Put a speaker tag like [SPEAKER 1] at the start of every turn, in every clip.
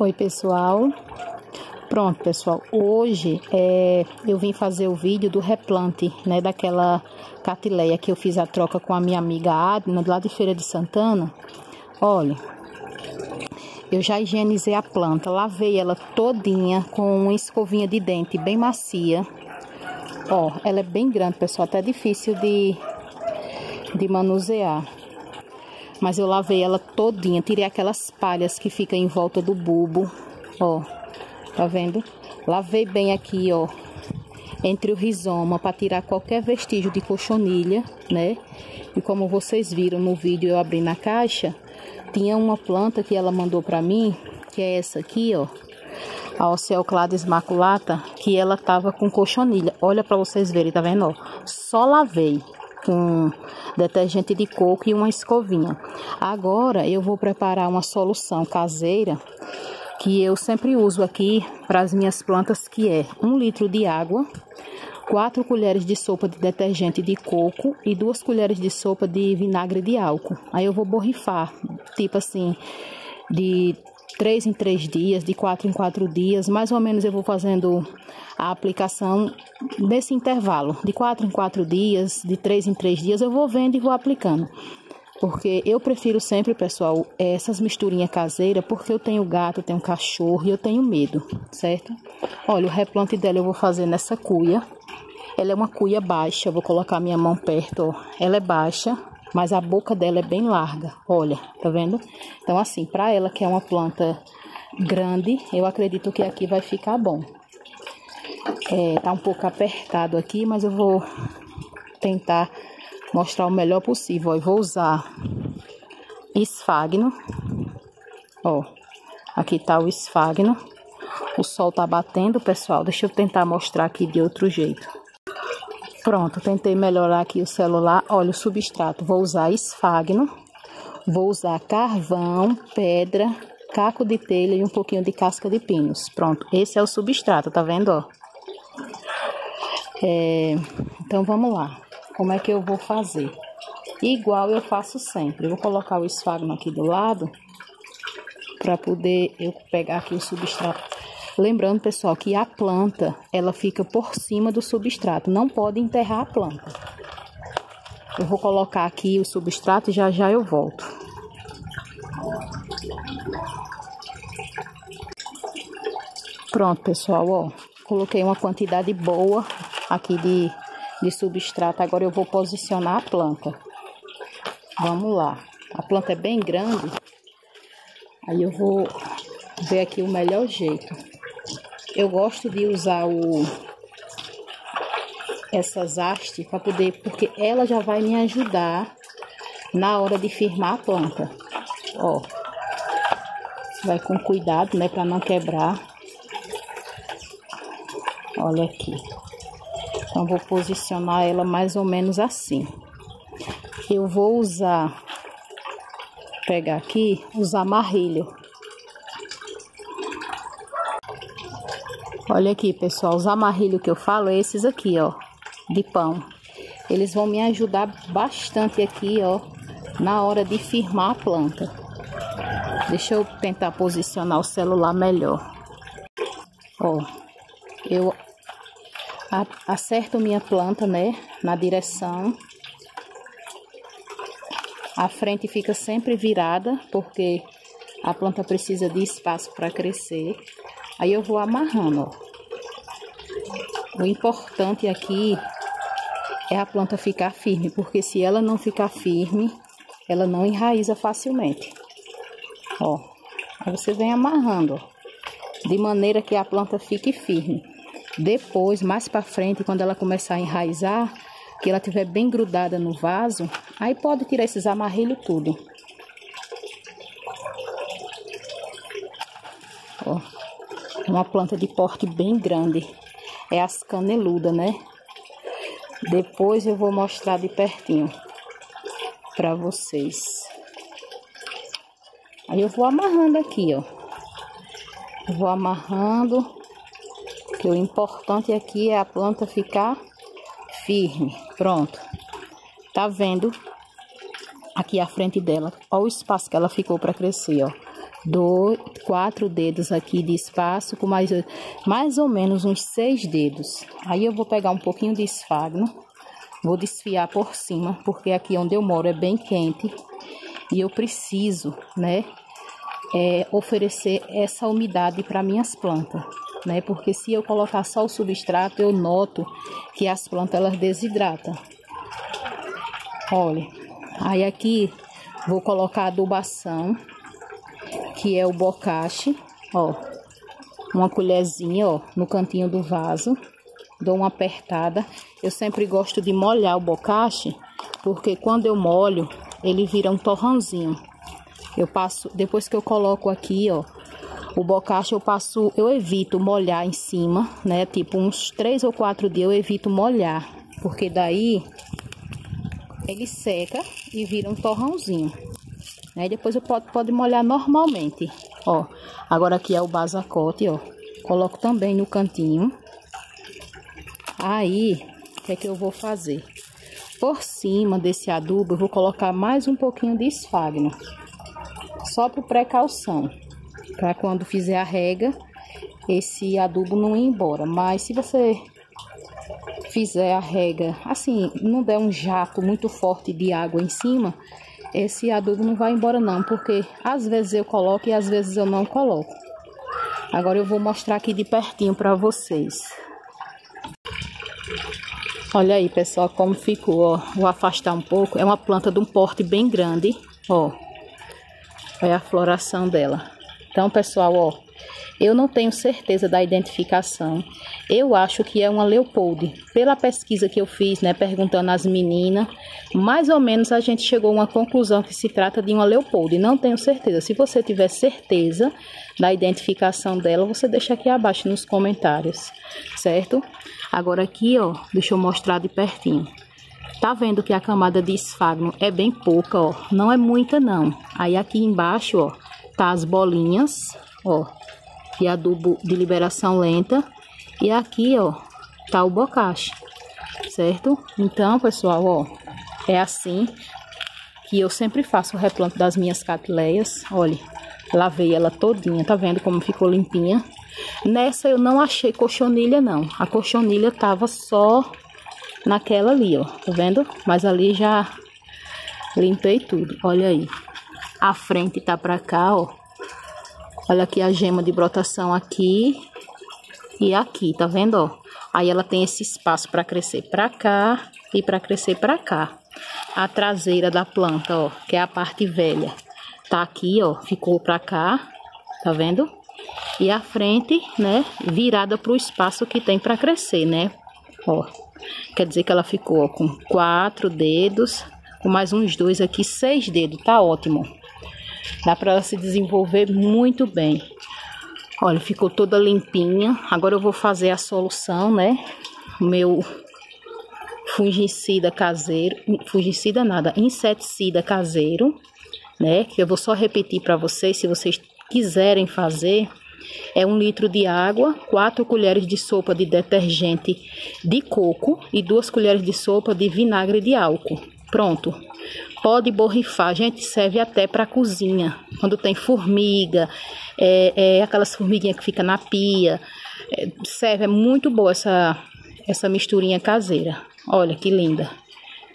[SPEAKER 1] Oi, pessoal. Pronto, pessoal. Hoje é, eu vim fazer o vídeo do replante, né, daquela catileia que eu fiz a troca com a minha amiga Adna, lá de Feira de Santana. Olha, eu já higienizei a planta, lavei ela todinha com uma escovinha de dente bem macia. Ó, ela é bem grande, pessoal, até difícil de, de manusear. Mas eu lavei ela todinha, tirei aquelas palhas que ficam em volta do bulbo, ó. Tá vendo? Lavei bem aqui, ó, entre o rizoma para tirar qualquer vestígio de cochonilha, né? E como vocês viram no vídeo eu abri na caixa, tinha uma planta que ela mandou para mim, que é essa aqui, ó. A Oceoclades maculata, que ela tava com cochonilha. Olha para vocês verem, tá vendo? Ó? Só lavei com detergente de coco e uma escovinha. Agora eu vou preparar uma solução caseira que eu sempre uso aqui para as minhas plantas, que é um litro de água, quatro colheres de sopa de detergente de coco e duas colheres de sopa de vinagre de álcool. Aí eu vou borrifar, tipo assim, de três em três dias, de quatro em quatro dias, mais ou menos eu vou fazendo a aplicação nesse intervalo, de quatro em quatro dias, de três em três dias, eu vou vendo e vou aplicando. Porque eu prefiro sempre, pessoal, essas misturinhas caseiras, porque eu tenho gato, eu tenho cachorro e eu tenho medo, certo? Olha, o replante dela eu vou fazer nessa cuia. Ela é uma cuia baixa, vou colocar minha mão perto, ó. Ela é baixa, mas a boca dela é bem larga, olha, tá vendo? Então, assim, para ela que é uma planta grande, eu acredito que aqui vai ficar bom. É, tá um pouco apertado aqui, mas eu vou tentar mostrar o melhor possível. Eu vou usar esfagno. Ó, aqui tá o esfagno. O sol tá batendo, pessoal. Deixa eu tentar mostrar aqui de outro jeito. Pronto, tentei melhorar aqui o celular. Olha o substrato. Vou usar esfagno. Vou usar carvão, pedra, caco de telha e um pouquinho de casca de pinos. Pronto, esse é o substrato, tá vendo, ó? É, então, vamos lá como é que eu vou fazer. Igual eu faço sempre. Eu vou colocar o esfagno aqui do lado para poder eu pegar aqui o substrato. Lembrando, pessoal, que a planta, ela fica por cima do substrato. Não pode enterrar a planta. Eu vou colocar aqui o substrato e já já eu volto. Pronto, pessoal, ó. Coloquei uma quantidade boa aqui de de substrato. Agora eu vou posicionar a planta. Vamos lá. A planta é bem grande. Aí eu vou ver aqui o melhor jeito. Eu gosto de usar o essas hastes para poder, porque ela já vai me ajudar na hora de firmar a planta. Ó. Vai com cuidado, né, para não quebrar. Olha aqui. Então, vou posicionar ela mais ou menos assim. Eu vou usar, pegar aqui, usar marrilho. Olha aqui, pessoal, os amarrilhos que eu falo é esses aqui, ó, de pão. Eles vão me ajudar bastante aqui, ó, na hora de firmar a planta. Deixa eu tentar posicionar o celular melhor. Ó, eu acerto minha planta, né, na direção. A frente fica sempre virada, porque a planta precisa de espaço para crescer. Aí eu vou amarrando, ó. O importante aqui é a planta ficar firme, porque se ela não ficar firme, ela não enraiza facilmente. Ó, aí você vem amarrando, ó, de maneira que a planta fique firme. Depois, mais para frente, quando ela começar a enraizar, que ela tiver bem grudada no vaso, aí pode tirar esses amarrilhos tudo. Ó, é uma planta de porte bem grande. É as caneludas, né? Depois eu vou mostrar de pertinho para vocês. Aí eu vou amarrando aqui, ó. vou amarrando que o importante aqui é a planta ficar firme. Pronto. Tá vendo? Aqui a frente dela. Olha o espaço que ela ficou para crescer, ó. Dois, quatro dedos aqui de espaço, com mais, mais ou menos uns seis dedos. Aí eu vou pegar um pouquinho de esfagno, vou desfiar por cima, porque aqui onde eu moro é bem quente e eu preciso, né, é, oferecer essa umidade para minhas plantas, né? Porque se eu colocar só o substrato, eu noto que as plantas elas desidratam. Olha, aí aqui vou colocar adubação que é o bocache, ó. Uma colherzinha, ó, no cantinho do vaso. Dou uma apertada. Eu sempre gosto de molhar o bocache, porque quando eu molho, ele vira um torrãozinho. Eu passo, depois que eu coloco aqui, ó, o bocache eu passo, eu evito molhar em cima, né? Tipo uns três ou quatro dias eu evito molhar, porque daí ele seca e vira um torrãozinho. Depois eu pode, pode molhar normalmente. Ó, agora aqui é o basacote, ó. Coloco também no cantinho. Aí, o que é que eu vou fazer? Por cima desse adubo, eu vou colocar mais um pouquinho de esfagno. Só por precaução. Para quando fizer a rega, esse adubo não ir embora. Mas se você fizer a rega, assim, não der um jato muito forte de água em cima, esse adubo não vai embora não, porque às vezes eu coloco e às vezes eu não coloco. Agora eu vou mostrar aqui de pertinho para vocês. Olha aí, pessoal, como ficou, ó. Vou afastar um pouco. É uma planta de um porte bem grande, ó. É a floração dela. Então, pessoal, ó, eu não tenho certeza da identificação. Eu acho que é uma Leopold. Pela pesquisa que eu fiz, né, perguntando às meninas, mais ou menos a gente chegou a uma conclusão que se trata de uma Leopold. Não tenho certeza. Se você tiver certeza da identificação dela, você deixa aqui abaixo nos comentários, certo? Agora aqui, ó, deixa eu mostrar de pertinho. Tá vendo que a camada de esfagno é bem pouca, ó. Não é muita, não. Aí aqui embaixo, ó, tá as bolinhas, ó de adubo de liberação lenta. E aqui, ó, tá o bocache, certo? Então, pessoal, ó, é assim que eu sempre faço o replanto das minhas catileias. Olha, lavei ela todinha, tá vendo como ficou limpinha? Nessa eu não achei cochonilha, não. A cochonilha tava só naquela ali, ó, tá vendo? Mas ali já limpei tudo, olha aí. A frente tá pra cá, ó. Olha aqui a gema de brotação aqui e aqui, tá vendo, ó? Aí ela tem esse espaço para crescer para cá e para crescer para cá. A traseira da planta, ó, que é a parte velha, tá aqui, ó, ficou para cá, tá vendo? E a frente, né, virada para o espaço que tem para crescer, né? Ó, quer dizer que ela ficou ó, com quatro dedos, com mais uns dois aqui, seis dedos, tá ótimo. Dá para ela se desenvolver muito bem. Olha, ficou toda limpinha. Agora eu vou fazer a solução, né? O meu fungicida caseiro, fungicida nada, inseticida caseiro, né? Que eu vou só repetir para vocês, se vocês quiserem fazer, é um litro de água, quatro colheres de sopa de detergente de coco e duas colheres de sopa de vinagre de álcool. Pronto. Pode borrifar, gente, serve até para cozinha. Quando tem formiga, é, é aquelas formiguinhas que fica na pia. É, serve, é muito boa essa, essa misturinha caseira. Olha que linda.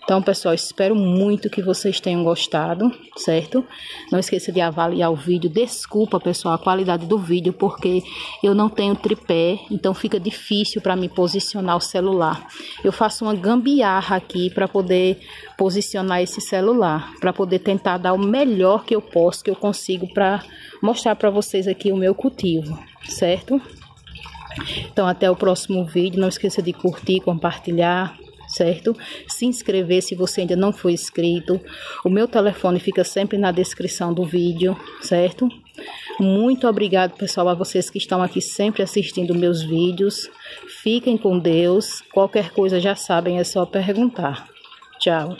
[SPEAKER 1] Então, pessoal, espero muito que vocês tenham gostado, certo? Não esqueça de avaliar o vídeo. Desculpa, pessoal, a qualidade do vídeo, porque eu não tenho tripé, então fica difícil para me posicionar o celular. Eu faço uma gambiarra aqui para poder posicionar esse celular, para poder tentar dar o melhor que eu posso, que eu consigo para mostrar para vocês aqui o meu cultivo, certo? Então, até o próximo vídeo. Não esqueça de curtir, compartilhar certo? Se inscrever se você ainda não foi inscrito. O meu telefone fica sempre na descrição do vídeo, certo? Muito obrigado, pessoal, a vocês que estão aqui sempre assistindo meus vídeos. Fiquem com Deus. Qualquer coisa já sabem, é só perguntar. Tchau.